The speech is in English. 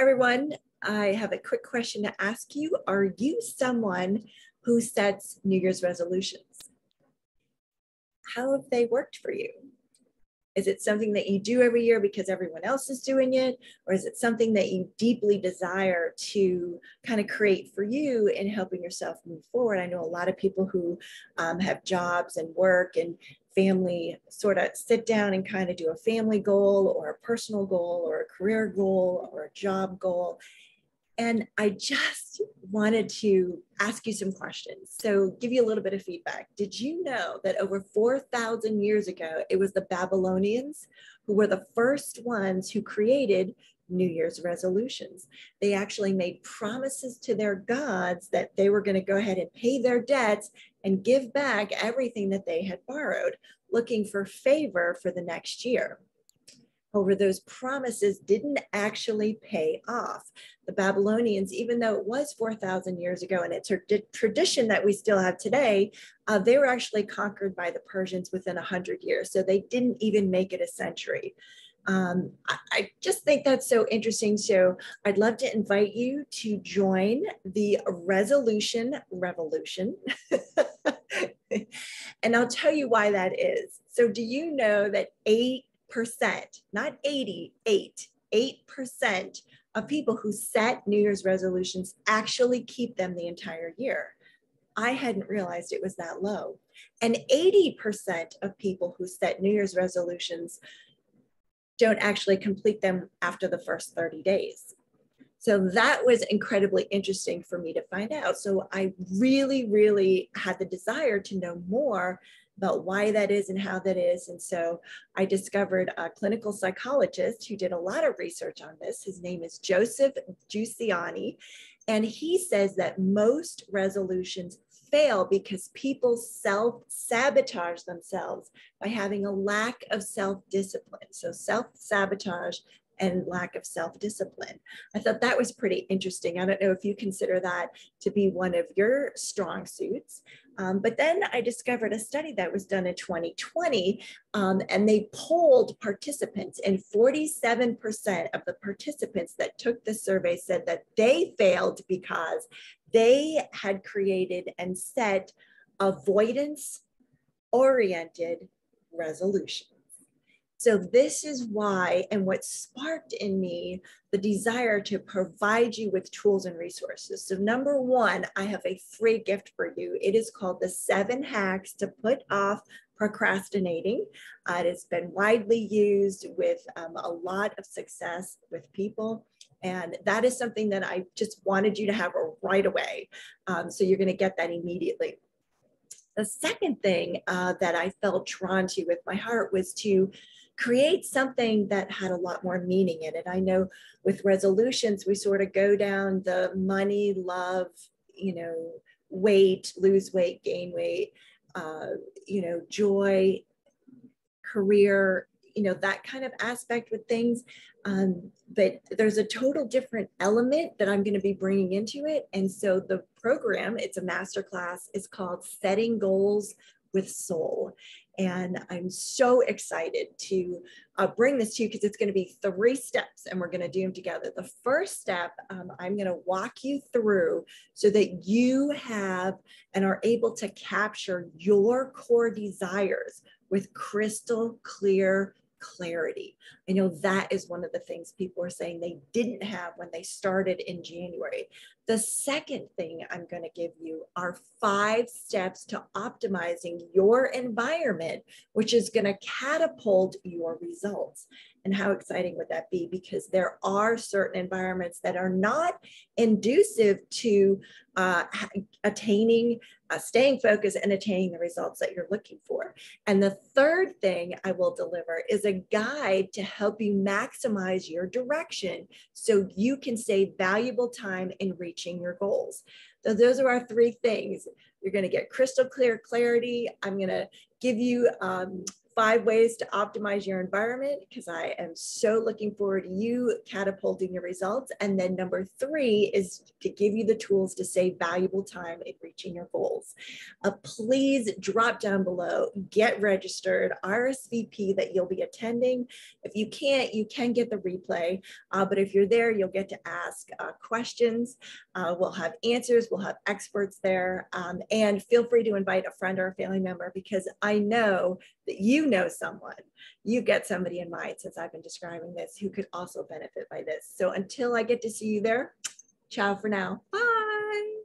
Everyone. I have a quick question to ask you. Are you someone who sets New Year's resolutions? How have they worked for you? Is it something that you do every year because everyone else is doing it? Or is it something that you deeply desire to kind of create for you in helping yourself move forward? I know a lot of people who um, have jobs and work and family sort of sit down and kind of do a family goal or a personal goal or a career goal or a job goal. And I just wanted to ask you some questions. So, give you a little bit of feedback. Did you know that over 4,000 years ago, it was the Babylonians who were the first ones who created New Year's resolutions? They actually made promises to their gods that they were going to go ahead and pay their debts and give back everything that they had borrowed, looking for favor for the next year. However, those promises didn't actually pay off. The Babylonians, even though it was 4,000 years ago and it's a tradition that we still have today, uh, they were actually conquered by the Persians within 100 years. So they didn't even make it a century. Um, I, I, just think that's so interesting. So I'd love to invite you to join the resolution revolution. and I'll tell you why that is. So do you know that 8%, not 88, 8% of people who set New Year's resolutions actually keep them the entire year? I hadn't realized it was that low. And 80% of people who set New Year's resolutions don't actually complete them after the first 30 days. So that was incredibly interesting for me to find out. So I really, really had the desire to know more about why that is and how that is. And so I discovered a clinical psychologist who did a lot of research on this. His name is Joseph Luciani. And he says that most resolutions fail because people self sabotage themselves by having a lack of self discipline. So, self sabotage and lack of self discipline. I thought that was pretty interesting. I don't know if you consider that to be one of your strong suits. Um, but then I discovered a study that was done in 2020, um, and they polled participants, and 47% of the participants that took the survey said that they failed because they had created and set avoidance oriented resolutions. So, this is why, and what sparked in me the desire to provide you with tools and resources. So, number one, I have a free gift for you. It is called the seven hacks to put off procrastinating. Uh, it has been widely used with um, a lot of success with people. And that is something that I just wanted you to have right away. Um, so, you're going to get that immediately. The second thing uh, that I felt drawn to with my heart was to create something that had a lot more meaning in it. I know with resolutions, we sort of go down the money, love, you know, weight, lose weight, gain weight, uh, you know, joy, career, you know, that kind of aspect with things. Um, but there's a total different element that I'm going to be bringing into it. And so the program, it's a master class, is called Setting Goals with Soul. And I'm so excited to uh, bring this to you because it's going to be three steps and we're going to do them together. The first step, um, I'm going to walk you through so that you have and are able to capture your core desires with crystal clear clarity. I know that is one of the things people are saying they didn't have when they started in January. The second thing I'm going to give you are five steps to optimizing your environment, which is going to catapult your results. And how exciting would that be? Because there are certain environments that are not inducive to uh, attaining, uh, staying focused, and attaining the results that you're looking for. And the third thing I will deliver is a guide to help you maximize your direction so you can save valuable time in reaching your goals. So those are our three things. You're going to get crystal clear clarity. I'm going to give you um, five ways to optimize your environment because I am so looking forward to you catapulting your results. And then number three is to give you the tools to save valuable time in reaching your goals. Uh, please drop down below, get registered, RSVP that you'll be attending. If you can't, you can get the replay, uh, but if you're there, you'll get to ask uh, questions. Uh, we'll have answers, we'll have experts there, um, and feel free to invite a friend or a family member because I know that you know someone, you get somebody in mind since I've been describing this who could also benefit by this. So until I get to see you there, ciao for now. Bye.